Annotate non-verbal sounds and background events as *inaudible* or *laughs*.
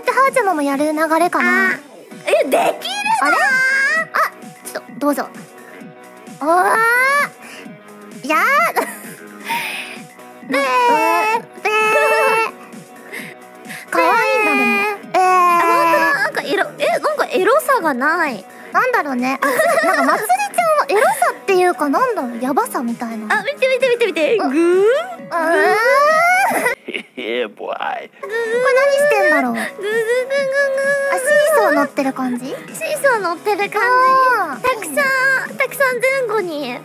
ちゃまもやる流れかな？えできるあれ？あちょっとどうぞ。おー。いやー。べ *laughs* ー。べー。かわいいんだでもえー、なんかエロえなんかエロさがない。なんだろうね。あなんかまつりちゃんはエロさっていうかなんだろう。ヤバさみたいな。あ見て見て見て見て。グーえボイ。これ何してんだろう？グググググあシーソー乗ってる感じ？シーソー乗ってる感じ。たくさんたくさん前後に。うわ